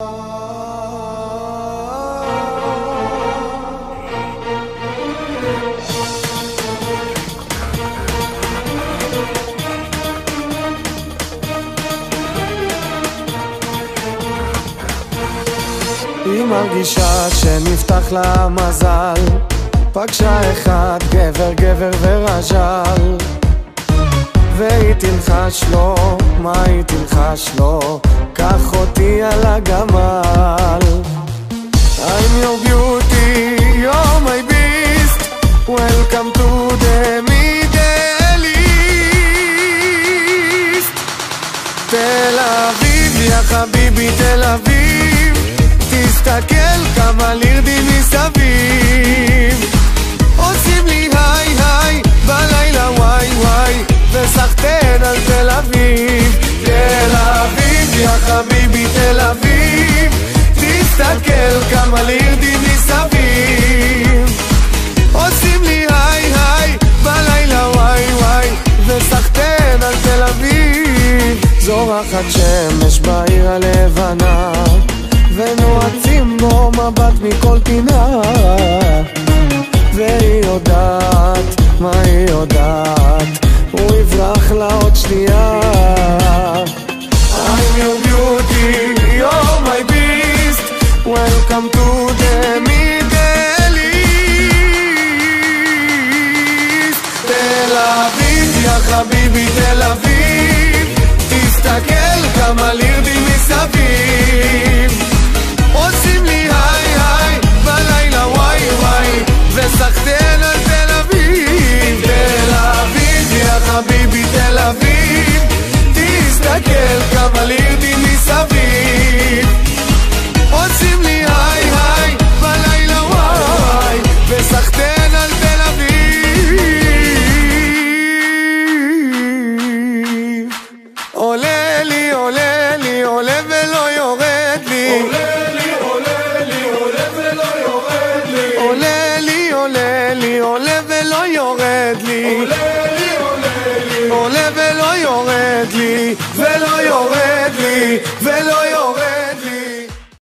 היא מרגישה שנפתח לה מזל פגשה אחד גבר גבר ורז'ל והיא תלחש לו, מה היא תלחש לו? תל אביב, יא חביבי תל אביב. תסתכל כמה לירדים מסביב. עושים לי היי היי בלילה וואי וואי וסחטיין על תל אביב. תל אביב יא חביבי תל אביב. תסתכל כמה לירדים זורחת שמש בעיר הלבנה ונועצים בו מבט מכל פינה. והיא יודעת, מה היא יודעת? הוא יברח לה עוד שנייה. I'm your beauty, you're my beast Welcome to the Middle East. תל אביב, יא חביבי תל אביב תסתכל כמה לירדים ולא יורד לי עולה לי, עולה לי. עולה ולא יורד לי ולא יורד לי ולא